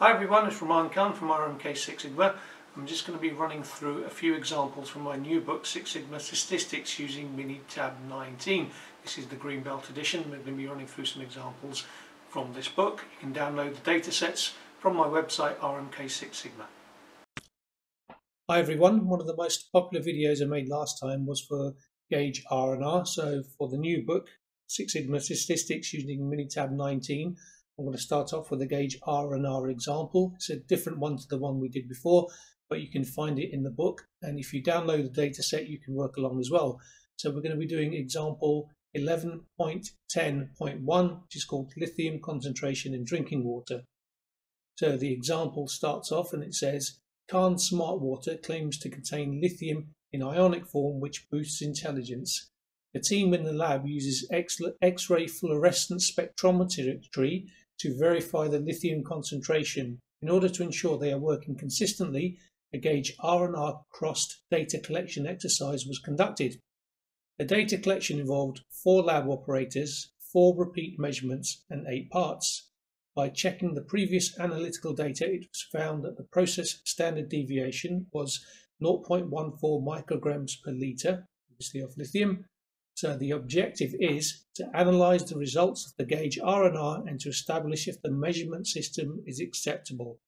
Hi everyone, it's Raman Khan from RMK Six Sigma. I'm just going to be running through a few examples from my new book Six Sigma Statistics using Minitab 19. This is the green belt edition. We're going to be running through some examples from this book. You can download the datasets from my website RMK Six Sigma. Hi everyone, one of the most popular videos I made last time was for Gauge R&R. So for the new book, Six Sigma Statistics using Minitab 19, I'm going to start off with the gauge R and R example. It's a different one to the one we did before, but you can find it in the book. And if you download the data set, you can work along as well. So we're going to be doing example 11.10.1, which is called lithium concentration in drinking water. So the example starts off and it says, Cairn Smart Water claims to contain lithium in ionic form, which boosts intelligence. The team in the lab uses X-ray fluorescence spectrometry to verify the lithium concentration. In order to ensure they are working consistently, a gauge R&R crossed data collection exercise was conducted. The data collection involved four lab operators, four repeat measurements, and eight parts. By checking the previous analytical data, it was found that the process standard deviation was 0.14 micrograms per litre, obviously of lithium, so the objective is to analyze the results of the gauge R&R and to establish if the measurement system is acceptable.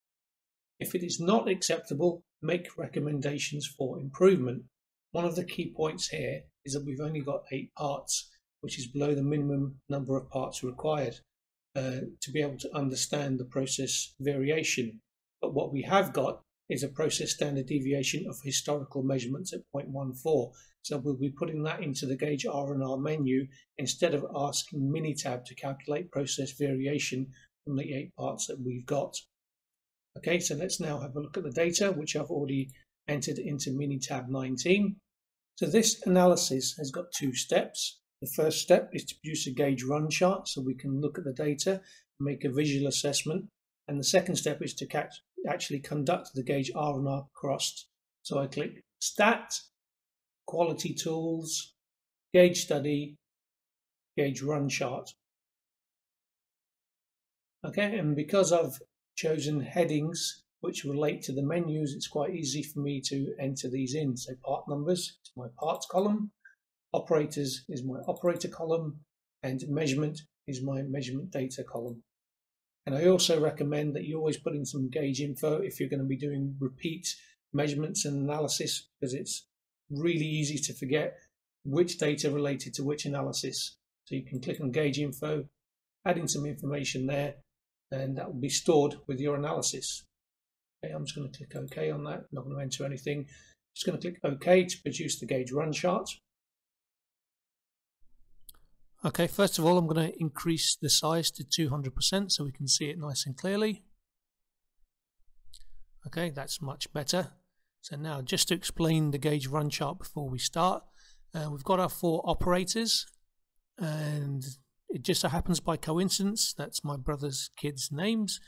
If it is not acceptable, make recommendations for improvement. One of the key points here is that we've only got eight parts, which is below the minimum number of parts required uh, to be able to understand the process variation. But what we have got is a process standard deviation of historical measurements at 0.14. So we'll be putting that into the gauge R&R menu instead of asking Minitab to calculate process variation from the eight parts that we've got. Okay, so let's now have a look at the data, which I've already entered into Minitab 19. So this analysis has got two steps. The first step is to produce a gauge run chart so we can look at the data and make a visual assessment. And the second step is to catch actually conduct the gauge R&R crossed. So I click Stat, Quality Tools, Gauge Study, Gauge Run Chart. Okay, and because I've chosen headings which relate to the menus, it's quite easy for me to enter these in. So part numbers is my parts column, operators is my operator column, and measurement is my measurement data column. And I also recommend that you always put in some gauge info if you're going to be doing repeat measurements and analysis because it's really easy to forget which data related to which analysis. So you can click on gauge info, add in some information there, and that will be stored with your analysis. Okay, I'm just going to click OK on that. I'm not going to enter anything. Just going to click OK to produce the gauge run chart. Okay, first of all, I'm going to increase the size to 200% so we can see it nice and clearly. Okay, that's much better. So now, just to explain the gauge run chart before we start, uh, we've got our four operators, and it just so happens by coincidence that's my brother's kids' names.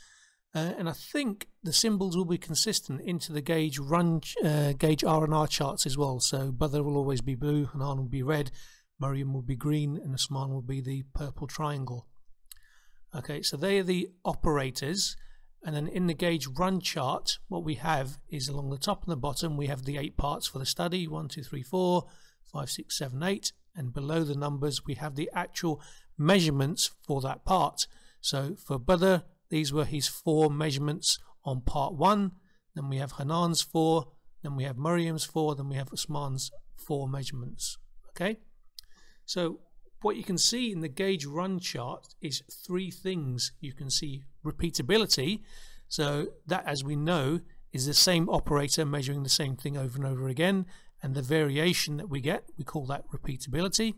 Uh, and I think the symbols will be consistent into the gauge run uh, gauge R and R charts as well. So brother will always be blue, and R will be red, Miriam will be green and Osman will be the purple triangle. Okay, so they are the operators. And then in the gauge run chart, what we have is along the top and the bottom, we have the eight parts for the study, one, two, three, four, five, six, seven, eight. And below the numbers, we have the actual measurements for that part. So for Badr, these were his four measurements on part one. Then we have Hanan's four, then we have Miriam's four, then we have Osman's four measurements. Okay. So what you can see in the gauge run chart is three things. You can see repeatability. So that, as we know, is the same operator measuring the same thing over and over again. And the variation that we get, we call that repeatability.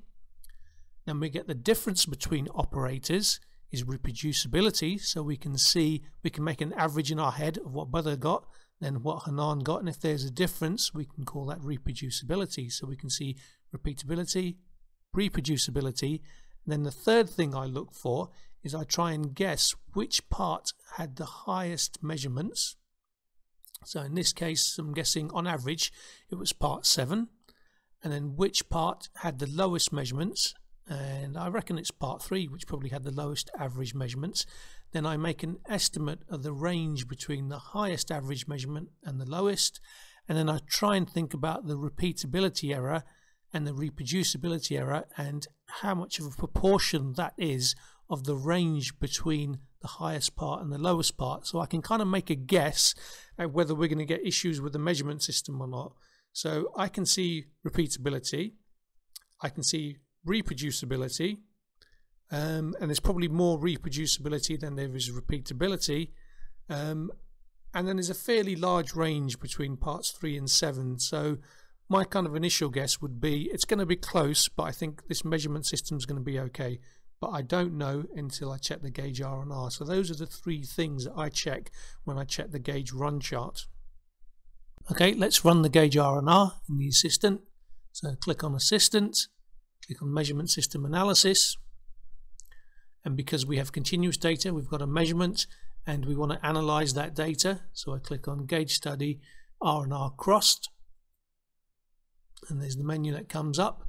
Then we get the difference between operators is reproducibility. So we can see, we can make an average in our head of what Badr got, then what Hanan got. And if there's a difference, we can call that reproducibility. So we can see repeatability, reproducibility. Then the third thing I look for is I try and guess which part had the highest measurements. So in this case, I'm guessing on average it was part 7. And then which part had the lowest measurements. and I reckon it's part three, which probably had the lowest average measurements. Then I make an estimate of the range between the highest average measurement and the lowest, and then I try and think about the repeatability error and the reproducibility error and how much of a proportion that is of the range between the highest part and the lowest part. So I can kind of make a guess at whether we're going to get issues with the measurement system or not. So I can see repeatability, I can see reproducibility, um, and there's probably more reproducibility than there is repeatability. Um, and then there's a fairly large range between parts three and seven. So my kind of initial guess would be it's going to be close, but I think this measurement system is going to be okay. But I don't know until I check the gauge R and R. So those are the three things that I check when I check the gauge run chart. Okay, let's run the gauge R and R in the assistant. So click on assistant, click on measurement system analysis. And because we have continuous data, we've got a measurement and we want to analyze that data. So I click on gauge study R and R crossed and there's the menu that comes up.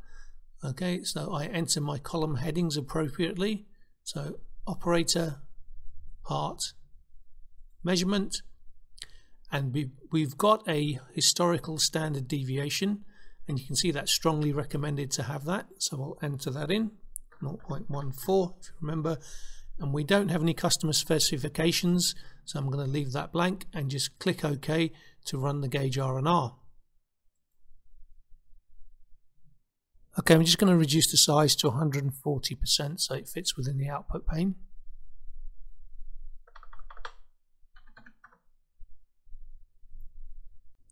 Okay so I enter my column headings appropriately. So operator part measurement and we, we've got a historical standard deviation and you can see that's strongly recommended to have that. So I'll enter that in 0.14 if you remember. And we don't have any customer specifications so I'm going to leave that blank and just click OK to run the gauge R&R Okay, I'm just going to reduce the size to 140% so it fits within the output pane.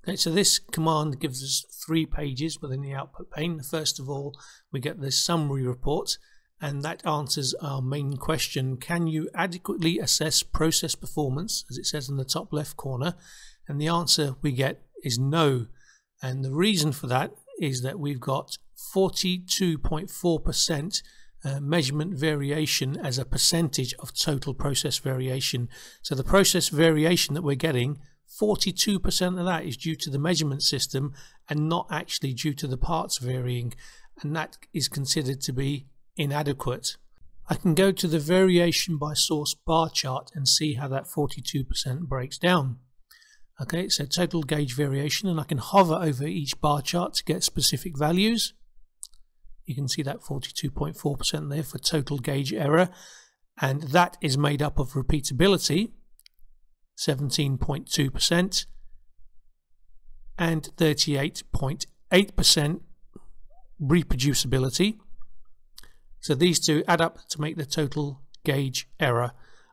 Okay, so this command gives us three pages within the output pane. First of all, we get the summary report, and that answers our main question. Can you adequately assess process performance, as it says in the top left corner? And the answer we get is no. And the reason for that is that we've got 42.4% uh, measurement variation as a percentage of total process variation. So the process variation that we're getting, 42% of that is due to the measurement system and not actually due to the parts varying. And that is considered to be inadequate. I can go to the variation by source bar chart and see how that 42% breaks down. Okay, so total gauge variation, and I can hover over each bar chart to get specific values. You can see that 42.4% there for total gauge error, and that is made up of repeatability, 17.2%, and 38.8% reproducibility. So these two add up to make the total gauge error.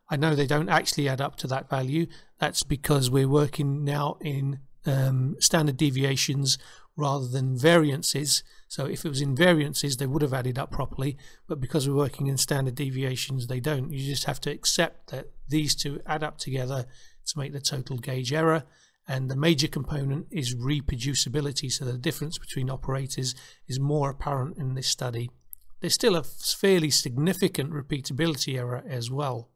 I know they don't actually add up to that value. That's because we're working now in um, standard deviations rather than variances. So if it was in variances, they would have added up properly. But because we're working in standard deviations, they don't. You just have to accept that these two add up together to make the total gauge error. And the major component is reproducibility. So the difference between operators is more apparent in this study. There's still a fairly significant repeatability error as well.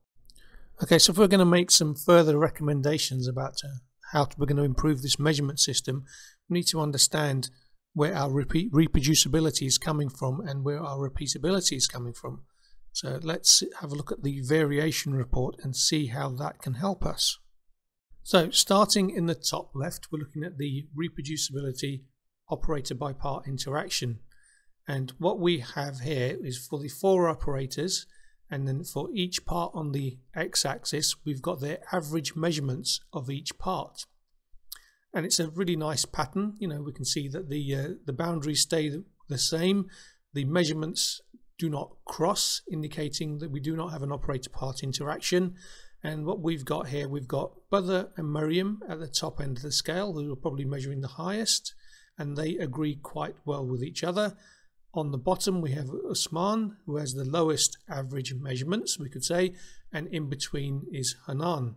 Okay, so if we're going to make some further recommendations about uh, how we're going to improve this measurement system, we need to understand where our reproducibility is coming from and where our repeatability is coming from. So let's have a look at the variation report and see how that can help us. So starting in the top left, we're looking at the reproducibility operator by part interaction. And what we have here is for the four operators, and then for each part on the x-axis we've got the average measurements of each part and it's a really nice pattern. You know we can see that the uh, the boundaries stay the same. The measurements do not cross indicating that we do not have an operator part interaction. And what we've got here we've got Badr and Miriam at the top end of the scale who are probably measuring the highest and they agree quite well with each other. On the bottom, we have Usman, who has the lowest average measurements, we could say, and in between is Hanan.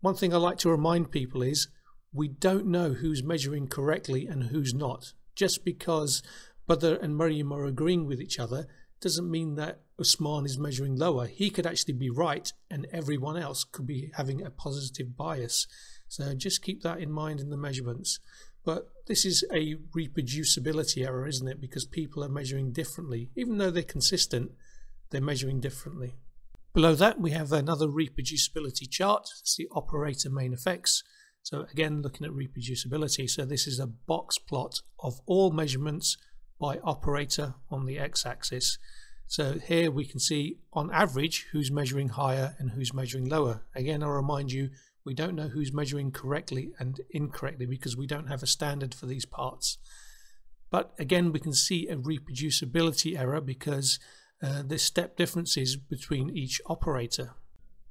One thing I like to remind people is we don't know who's measuring correctly and who's not. Just because Badr and Miriam are agreeing with each other doesn't mean that Usman is measuring lower. He could actually be right and everyone else could be having a positive bias. So just keep that in mind in the measurements. But this is a reproducibility error, isn't it? Because people are measuring differently. Even though they're consistent, they're measuring differently. Below that, we have another reproducibility chart. It's the operator main effects. So again, looking at reproducibility. So this is a box plot of all measurements by operator on the x-axis. So here we can see on average who's measuring higher and who's measuring lower. Again, I'll remind you, we don't know who's measuring correctly and incorrectly because we don't have a standard for these parts. But again, we can see a reproducibility error because uh, there's step differences between each operator.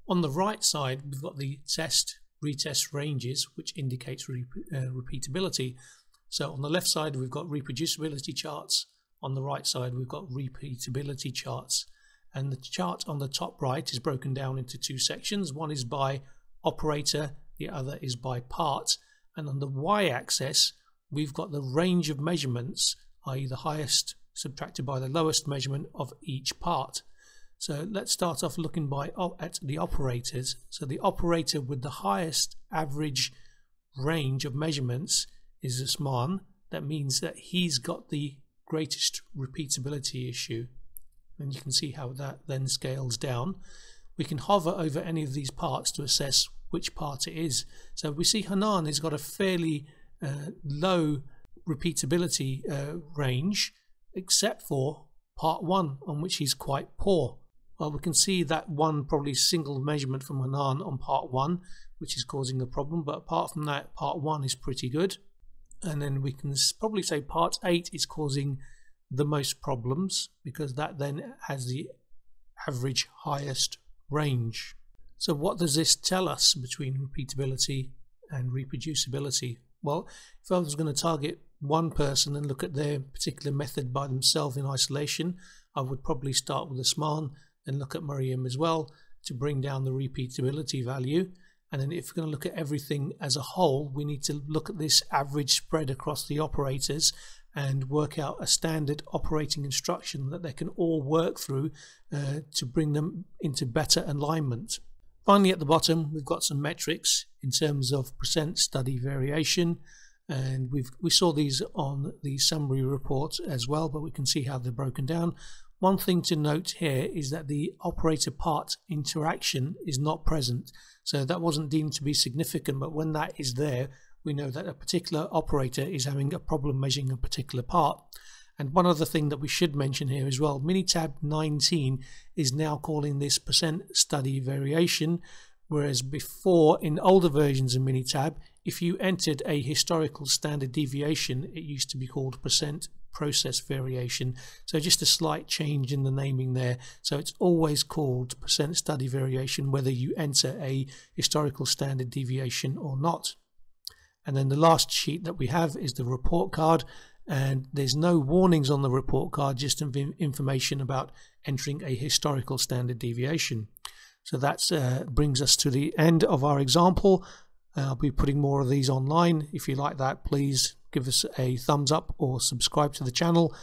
On the right side, we've got the test retest ranges, which indicates re uh, repeatability. So on the left side, we've got reproducibility charts. On the right side, we've got repeatability charts. And the chart on the top right is broken down into two sections. One is by operator, the other is by part. And on the y-axis, we've got the range of measurements, i.e. the highest subtracted by the lowest measurement of each part. So let's start off looking by at the operators. So the operator with the highest average range of measurements is Usman. That means that he's got the greatest repeatability issue. And you can see how that then scales down. We can hover over any of these parts to assess which part it is. So we see Hanan has got a fairly uh, low repeatability uh, range, except for part one, on which he's quite poor. Well, we can see that one probably single measurement from Hanan on part one, which is causing the problem. But apart from that, part one is pretty good and then we can probably say part 8 is causing the most problems because that then has the average highest range. So what does this tell us between repeatability and reproducibility? Well, if I was going to target one person and look at their particular method by themselves in isolation, I would probably start with Usman and look at Mariam as well to bring down the repeatability value. And then if we're going to look at everything as a whole, we need to look at this average spread across the operators and work out a standard operating instruction that they can all work through uh, to bring them into better alignment. Finally, at the bottom, we've got some metrics in terms of percent study variation. And we've, we saw these on the summary report as well, but we can see how they're broken down. One thing to note here is that the operator part interaction is not present. So that wasn't deemed to be significant, but when that is there, we know that a particular operator is having a problem measuring a particular part. And one other thing that we should mention here as well, Minitab 19 is now calling this percent study variation, whereas before in older versions of Minitab, if you entered a historical standard deviation, it used to be called percent process variation. So just a slight change in the naming there. So it's always called percent study variation whether you enter a historical standard deviation or not. And then the last sheet that we have is the report card and there's no warnings on the report card, just information about entering a historical standard deviation. So that uh, brings us to the end of our example. Uh, I'll be putting more of these online. If you like that, please give us a thumbs up or subscribe to the channel.